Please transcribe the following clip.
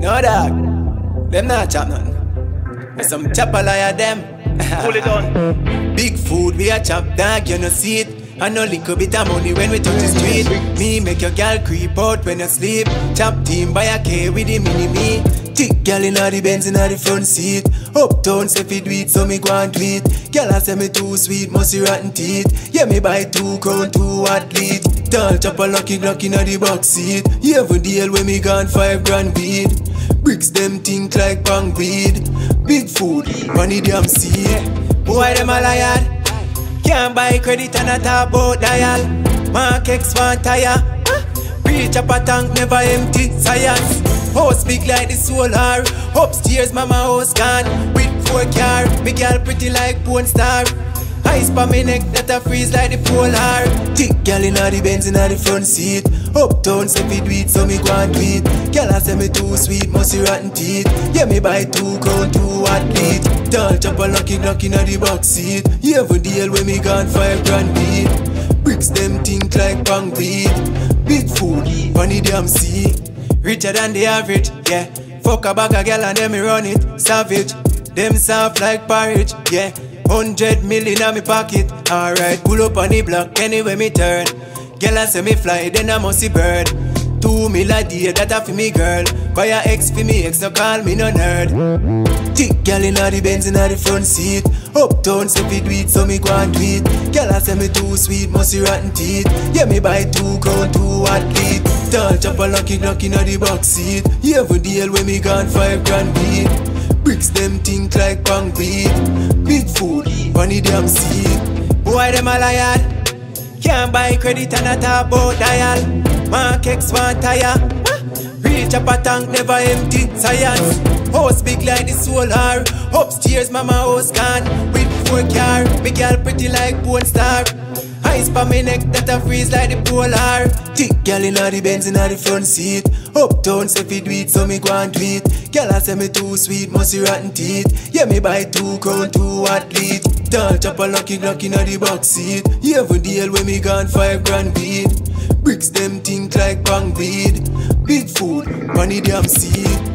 No dog, them not chop nothing. There's some chop a liar them. Pull it on. Big food we a chop dog, you no see it. I know little bit of money when we touch the street. Me make your girl creep out when you sleep. Chop team by a K with the mini me. Thick girl inna the Benz inna the front seat. Uptown say fi do so me go and it. Girl I say me too sweet, must see rotten teeth. Yeah me buy two crown, two athlete. Tall chop a lucky glock inna the box seat. You ever deal when me gone five grand weed. Bricks them think like pang weed. Big food, money damn seed. Boy them a liar. Can't buy credit and a about dial. Mark X one tire. Reach up a tank, never empty. Science. House big like the solar. Upstairs, mama house gone. With four car. Me girl pretty like porn star. Ice pa me neck that a freeze like the polar. Thick girl inna the Benz inna the front seat. Uptown say fi do it, so me go and do it. Girl I say me too sweet, must see rotten teeth. Yeah me buy two crown, two athlete. Tall chop a lucky glock inna the box seat. You ever deal when me gone five grand weed. Bricks them think like pang weed. Big food, funny damn see. Richer than the average, yeah. Fuck a bag of girl and then me run it. Savage, them soft like porridge, yeah. Hundred million in me pocket. Alright, pull up on the block anywhere me turn. Girl I say me fly, then I must see bird. Two mil a day, that a for me girl. Call your ex for me ex, no call me no nerd. Thick girl inna the Benz inna the front seat. Uptown say fi do it, so me go and do. Girl I say me too sweet, must see rotten teeth. Yeah me buy two crown, two athlete. Tall chop a lucky glock inna the box seat. You ever deal when me gone five grand weed. Think like pang weed. Big food, funny damn seed. Boy them a liar. Can't buy credit and a talk dial. Mark X one tire. Reach up a tank, never empty. Science. House big like the solar. Upstairs, mama house gone. With four car. Me girl pretty like porn star. Ice pa me neck that a freeze like the polar. Thick girl inna the Benz inna the front seat. Uptown say fi do it, so me go and do it. Girl I say me too sweet, must see rotten teeth. Yeah me buy two crown, two athlete. Tall chop a lucky glock inna the box seat. You ever deal when me gone five grand weed. Bricks them think like pang weed. Big food, money damn seed.